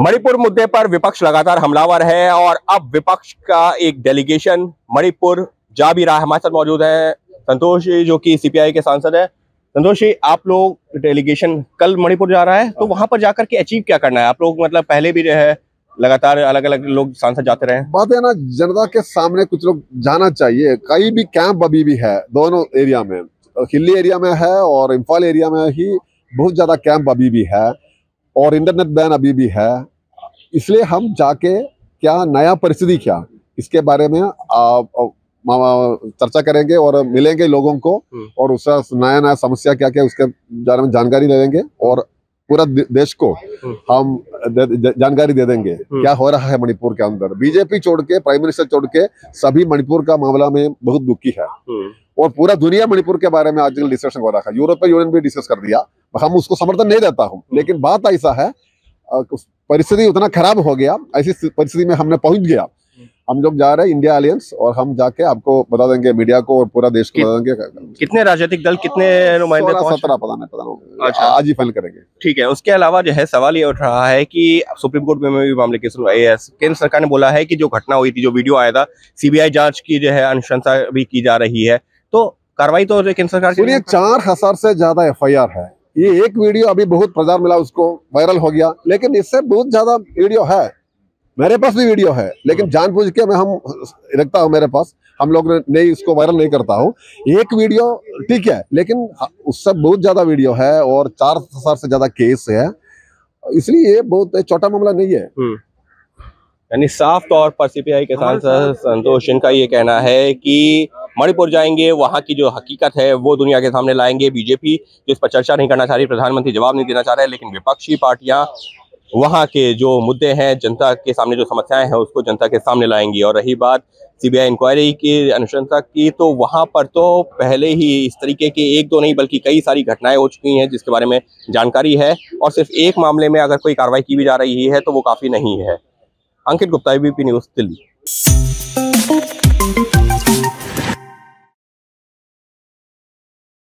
मणिपुर मुद्दे पर विपक्ष लगातार हमलावर है और अब विपक्ष का एक डेलीगेशन मणिपुर जा भी रहा है हमारे साथ मौजूद है। संतोष जी जो कि सीपीआई के सांसद है। संतोष जी, आप लोग डेलीगेशन कल मणिपुर जा रहा है तो वहाँ पर जाकर के अचीव क्या करना है? आप लोग मतलब पहले भी जो है, लगातार अलग अलग लोग सांसद जाते रहे बात है ना, जनता के सामने कुछ लोग जाना चाहिए। कई भी कैंप अभी भी है, दोनों एरिया में। हिली एरिया में है और इम्फाल एरिया में ही बहुत ज़्यादा कैंप अभी भी है और इंटरनेट बैन अभी भी है। इसलिए हम जाके क्या नया परिस्थिति क्या? इसके बारे में आ, चर्चा करेंगे और मिलेंगे लोगों को हम्म। और उसका नया नया समस्या क्या क्या उसके बारे में जानकारी ले लेंगे और पूरा देश को हम्म। हम जानकारी दे देंगे क्या हो रहा है मणिपुर के अंदर। बीजेपी छोड़ के प्राइम मिनिस्टर छोड़ के सभी मणिपुर का मामला में बहुत दुखी है। और पूरा दुनिया मणिपुर के बारे में आजकल डिस्कशन हो रहा है। यूरोपीय यूनियन भी डिस्कस कर दिया। हम उसको समर्थन नहीं देता हूँ। लेकिन बात ऐसा है परिस्थिति उतना खराब हो गया ऐसी परिस्थिति में हमने पहुँच गया। हम लोग जा रहे हैं इंडिया अलियंस और हम जाके आपको बता देंगे मीडिया को और पूरा देश को बता देंगे। कितने राजनीतिक दल कितने नुमाइंदे सत्रह पता नहीं पता अच्छा। आज ही फाइनल करेंगे। ठीक है उसके अलावा जो है सवाल ये उठ रहा है कि सुप्रीम कोर्ट में भी मामले की सुनवाई है। केंद्र सरकार ने बोला है कि जो घटना हुई थी जो वीडियो आया था सीबीआई जाँच की जो है अनुशंसा भी की जा रही है। तो कार्रवाई तो केंद्र सरकार सुनिए चार हज़ार से ज़्यादा एफआईआर है। ये एक वीडियो अभी बहुत प्रचार मिला उसको वायरल हो गया लेकिन इससे बहुत ज़्यादा वीडियो है। मेरे पास भी वीडियो है लेकिन जानबूझ के मैं हम रखता हूँ मेरे पास। हम लोग नहीं इसको वायरल नहीं करता हूँ। एक वीडियो ठीक है लेकिन उससे बहुत ज़्यादा वीडियो है और चार हज़ार से ज़्यादा केस है। इसलिए ये बहुत छोटा मामला नहीं है। यानी साफ़ तौर पर सीपीआई के सांसद संतोष इनका ये कहना है कि मणिपुर जाएँगे, वहाँ की जो हकीकत है, वो दुनिया के सामने लाएँगे। बीजेपी जो इस पर चर्चा नहीं करना चाह रही, प्रधानमंत्री जवाब नहीं देना चाह रहे, लेकिन विपक्षी पार्टियाँ वहाँ के जो मुद्दे हैं, जनता के सामने जो समस्याएँ हैं, उसको जनता के सामने लाएँगी। और रही बात सीबीआई इंक्वायरी की, अनुशंसा की तो वहाँ पर तो पहले ही इस तरीके की एक दो नहीं, बल्कि कई सारी घटनाएँ हो चुकी हैं, जिसके बारे में जानकारी है। और सिर्फ़ एक मामले में अगर कोई कार्रवाई की भी जा रही है तो वो काफ़ी नहीं है। Ankit Gupta ABP news Delhi.